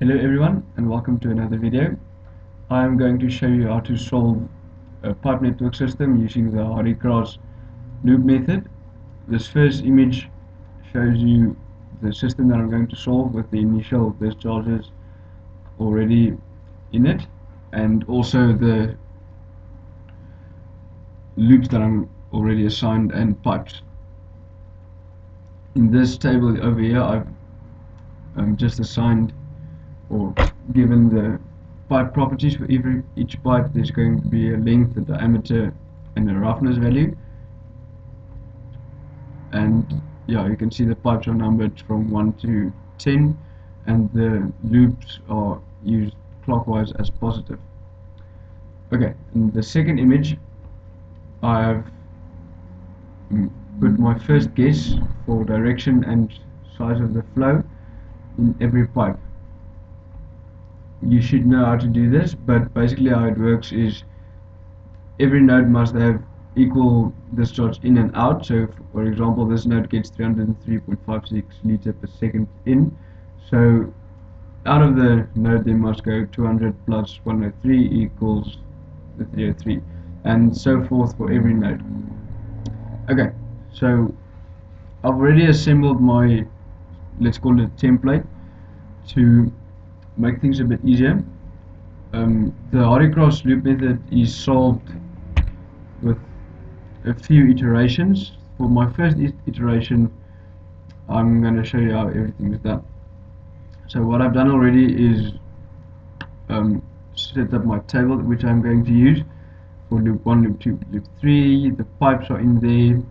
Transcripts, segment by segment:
Hello everyone and welcome to another video. I am going to show you how to solve a pipe network system using the Hardy-Cross loop method. This first image shows you the system that I'm going to solve with the initial discharges already in it and also the loops that I'm already assigned and pipes. In this table over here I've um, just assigned or given the pipe properties for every each pipe there's going to be a length, a diameter and a roughness value. And yeah you can see the pipes are numbered from 1 to 10 and the loops are used clockwise as positive. Okay in the second image I have put my first guess for direction and size of the flow in every pipe you should know how to do this but basically how it works is every node must have equal discharge in and out. So for example this node gets 303.56 liter per second in. So out of the node they must go 200 plus 103 equals the 303 and so forth for every node. Okay so I've already assembled my let's call it template to make things a bit easier. Um, the Hardy-Cross loop method is solved with a few iterations. For my first iteration I'm going to show you how everything is done. So what I've done already is um, set up my table which I'm going to use for loop 1, loop 2, loop 3 the pipes are in there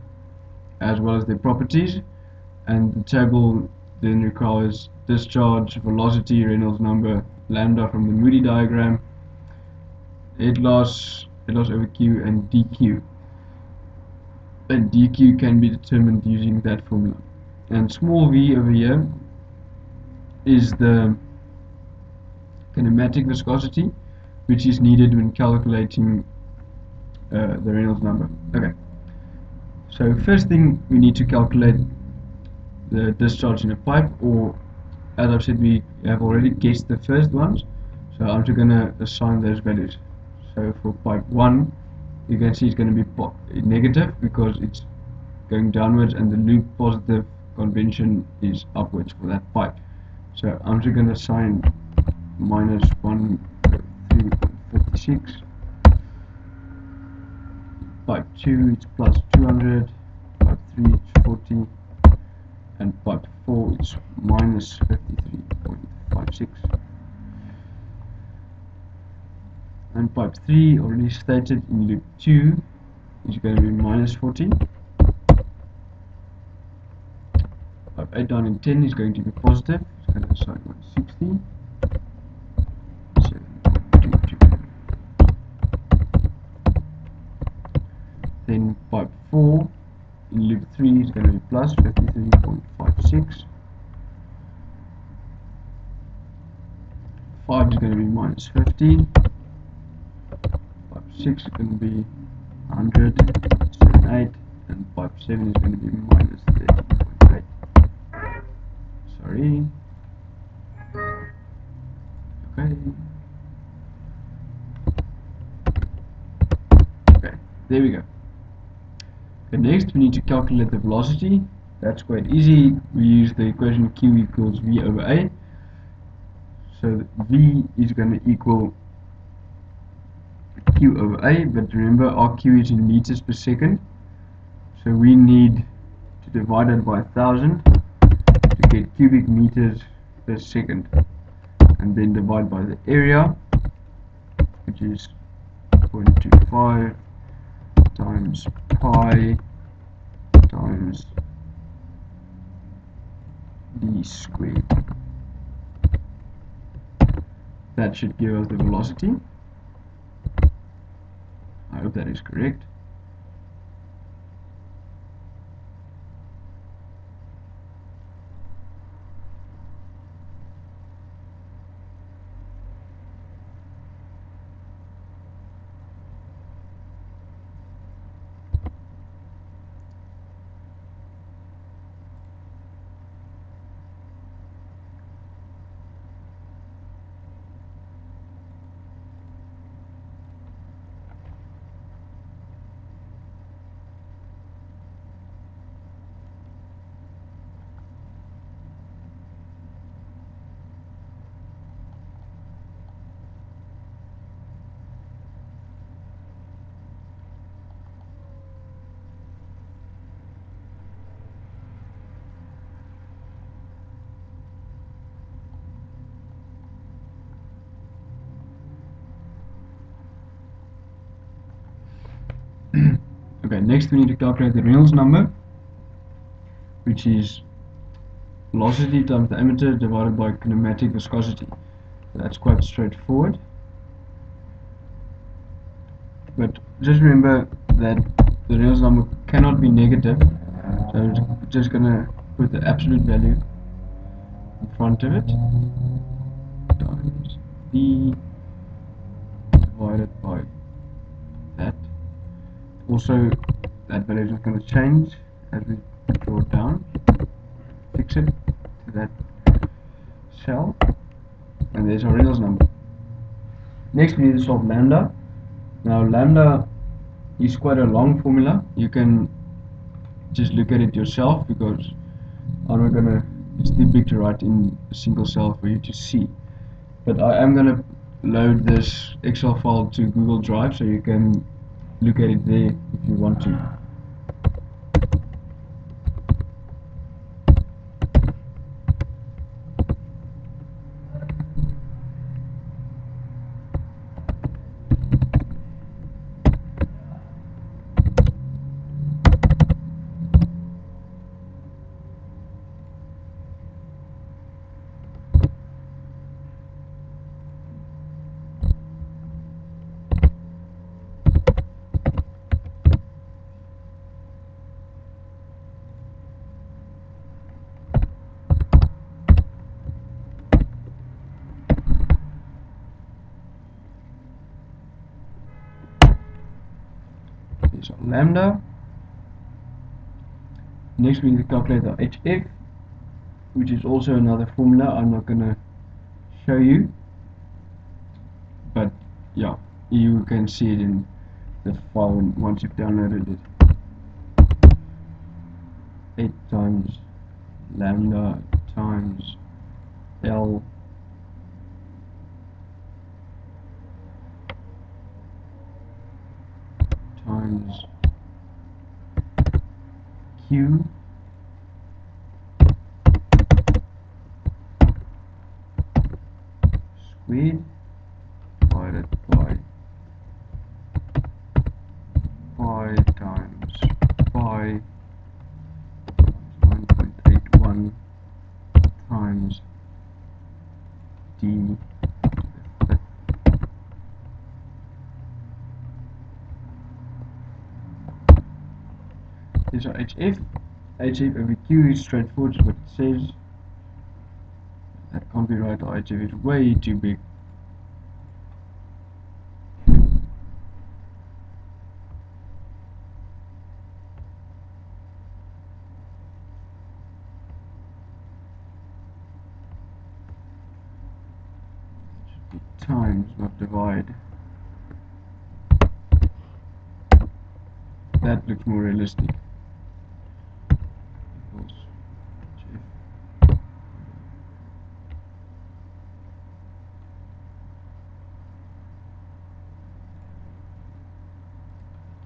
as well as their properties. And the table then requires discharge, velocity, Reynolds number, lambda from the Moody diagram, head loss, head loss over Q, and dQ. And dQ can be determined using that formula. And small v over here is the kinematic viscosity, which is needed when calculating uh, the Reynolds number. Okay. So first thing we need to calculate the discharge in a pipe or as I've said we have already guessed the first ones. So I'm just going to assign those values. So for pipe 1 you can see it's going to be negative because it's going downwards and the loop positive convention is upwards for that pipe. So I'm just going to assign minus 1.356 pipe 2 it's plus 200 pipe 3 it's 40 and pipe 4 is minus 53.56 and pipe 3 already stated in loop 2 is going to be minus 40 pipe 8 down in 10 is going to be positive. It's going to assign 160 then pipe 4 in loop 3 is going to be plus 53.56 5 is going to be minus 15 pipe 6 is going to be 100 7 8 and pipe 7 is going to be minus 30.8 sorry. Okay. Okay there we go Next we need to calculate the velocity. That's quite easy. We use the equation Q equals V over A. So V is going to equal Q over A, but remember our Q is in meters per second. So we need to divide it by 1000 to get cubic meters per second. And then divide by the area, which is 0.25 times pi times d squared. That should give us the velocity. I hope that is correct. Okay, next we need to calculate the Reynolds number, which is velocity times the diameter divided by kinematic viscosity. That's quite straightforward. But just remember that the Reynolds number cannot be negative, so I'm just gonna put the absolute value in front of it times v divided by. Also, that value is going to change as we draw down. Fix it to that cell, and there's our Reynolds number. Next, we need to solve lambda. Now, lambda is quite a long formula. You can just look at it yourself because I'm not gonna. It's too big to write in a single cell for you to see. But I am gonna load this Excel file to Google Drive so you can look at it there if you want to. So lambda. Next we need to calculate the HF which is also another formula I'm not gonna show you. But yeah you can see it in the file once you've downloaded it. 8 times lambda times L Q. Squared divided by pi times pi 9.81 times d These are HF. HF over Q is straightforward, is what it says. That can't be right, HF is way too big. times, not divide. That looks more realistic.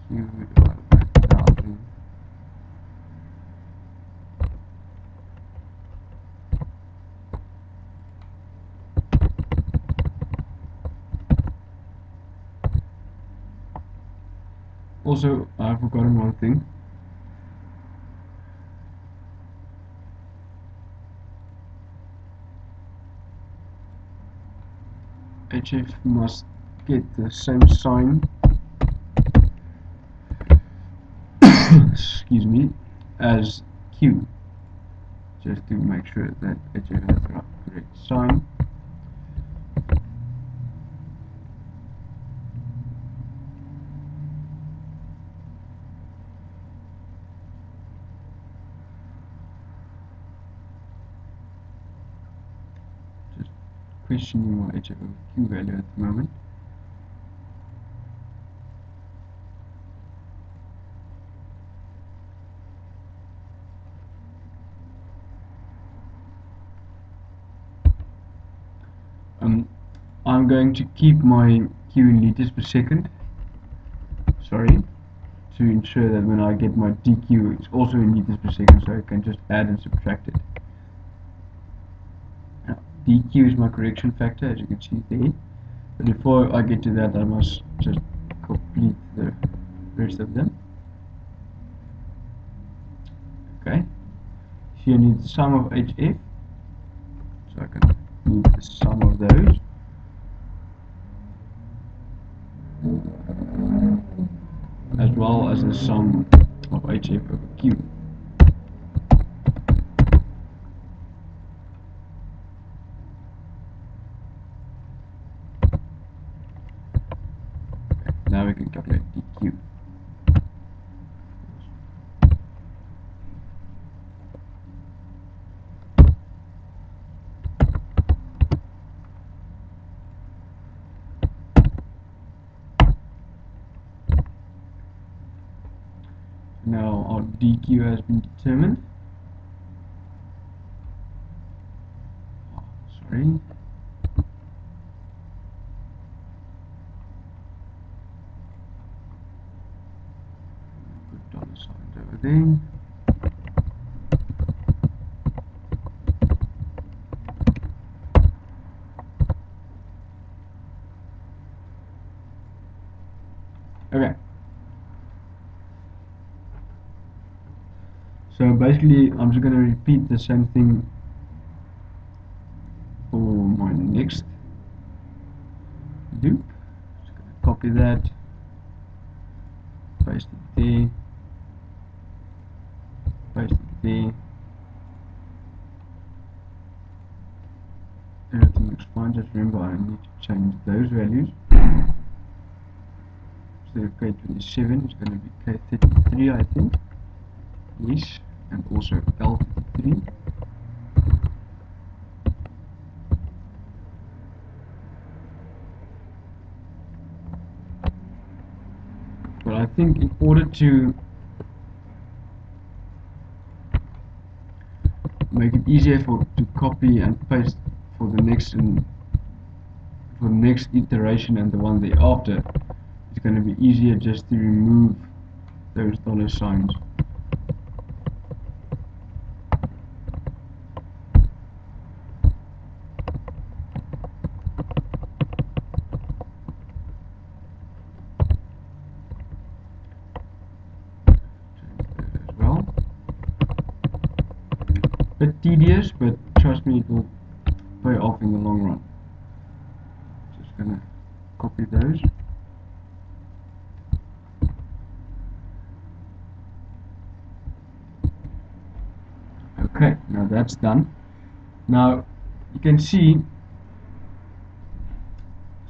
Thousand. Also, I've forgotten one thing. HF must get the same sign excuse me as Q. Just to make sure that HF has the correct sign. Just questioning my HF over Q value at the moment going to keep my queuing liters per second. Sorry. To ensure that when I get my DQ it's also in liters per second so I can just add and subtract it. Now, DQ is my correction factor as you can see there. But before I get to that I must just complete the rest of them. Okay. Here you need sum of HF so I can need the sum of those. As well as the sum of HF over Q. Now we can calculate dq now dq has been determined. Oh, sorry. Put dollar signs over there okay so basically I'm just going to repeat the same thing for my next loop. Just to copy that paste it there paste it there. Everything looks fine just remember I need to change those values. Instead of K27 it's going to be K33 I think. Yes and also L3 but I think in order to make it easier for to copy and paste for the next and for the next iteration and the one thereafter it's going to be easier just to remove those dollar signs as well. Bit tedious, but trust me, it will pay off in the long run. Just gonna copy those. Okay, now that's done. Now you can see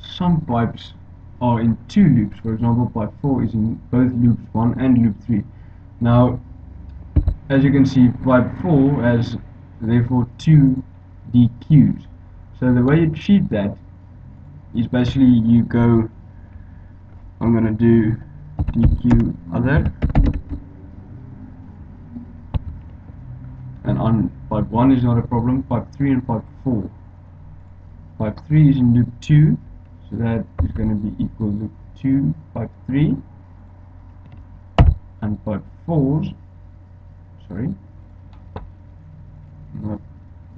some pipes are in two loops. For example, pipe 4 is in both loops 1 and loop 3. Now, as you can see, pipe 4 has therefore two DQs. So the way you treat that is basically you go, I'm going to do DQ other, and on pipe 1 is not a problem, pipe 3 and pipe 4. Pipe 3 is in loop 2, so that is going to be equal loop 2 pipe 3 and pipe 4's sorry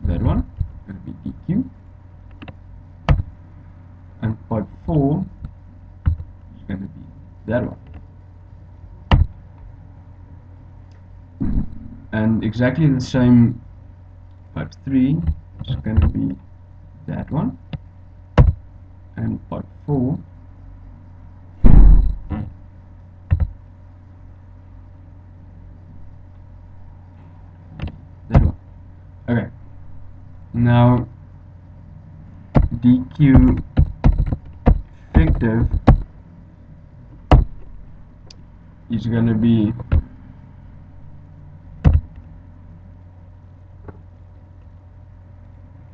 that one. To be DQ and pipe 4 is going to be that one. And exactly the same pipe 3 is going to be that one. And part 4 that one okay now DQ effective is going to be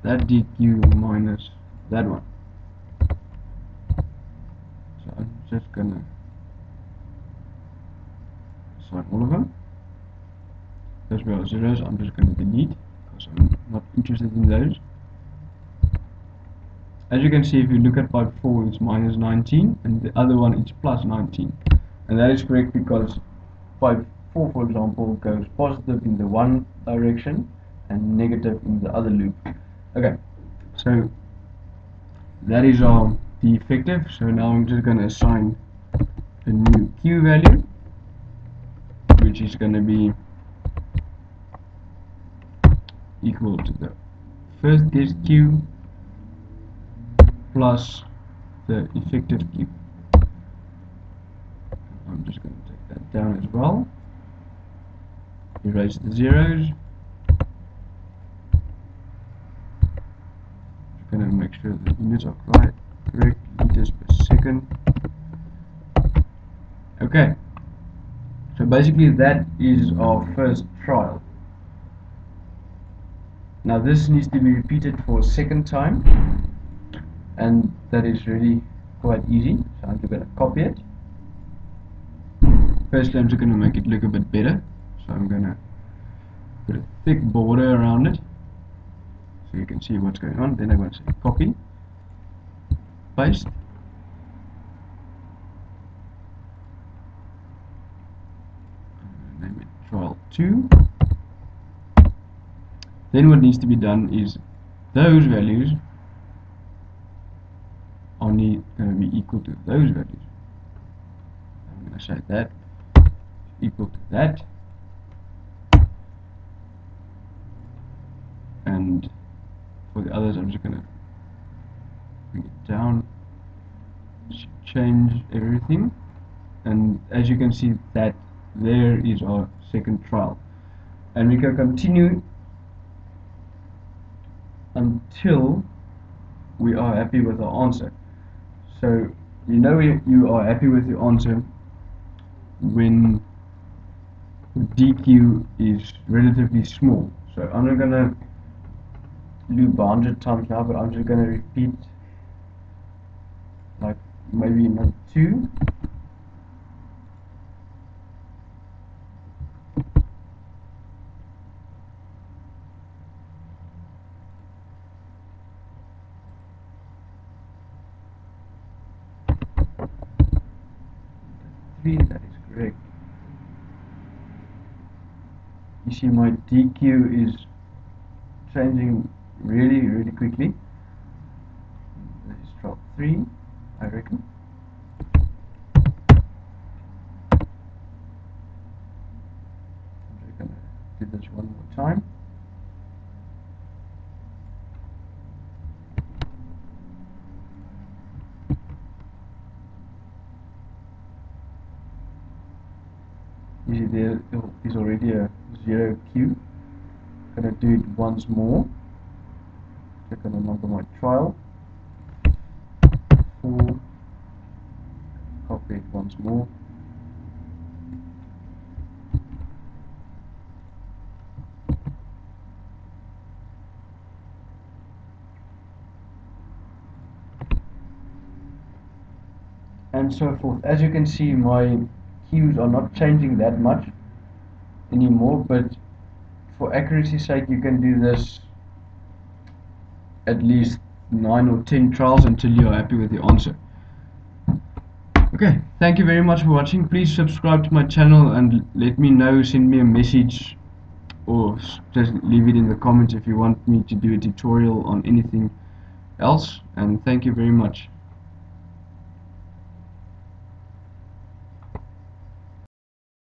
that DQ minus that one so I'm just gonna select all of them. Those were zeros, I'm just gonna delete because I'm not interested in those. As you can see, if you look at pipe 4, it's minus 19, and the other one is plus 19. And that is correct because pipe 4, for example, goes positive in the one direction and negative in the other loop. Okay, so that is our the effective so now I'm just going to assign a new Q value which is going to be equal to the first guessed Q plus the effective Q. I'm just going to take that down as well. Erase the zeros. Just going to make sure the units are right, correct, liters per second. Okay. So basically that is our first trial. Now this needs to be repeated for a second time and that is really quite easy. So I'm just going to copy it. Firstly I'm just going to make it look a bit better. So I'm going to put a thick border around it so you can see what's going on. Then I'm going to say copy, paste, name it trial 2 then what needs to be done is those values need going to be equal to those values. I'm going to say that equal to that. And for the others I'm just going to bring it down. Change everything. And as you can see that there is our second trial. And we can continue until we are happy with our answer. So you know you are happy with your answer when DQ is relatively small. So I'm not gonna loop 100 times now but I'm just gonna repeat like maybe not 2 3 that is correct you see my DQ is changing really really quickly. Let's drop 3 I reckon. Just gonna do this one more time you see there is already a zero Q gonna do it once more. Click on the number my trial. 4 copy it once more. And so forth. As you can see my Q's are not changing that much anymore but for accuracy sake you can do this at least 9 or 10 trials until you're happy with the answer. Okay thank you very much for watching. Please subscribe to my channel and let me know send me a message or just leave it in the comments if you want me to do a tutorial on anything else. And thank you very much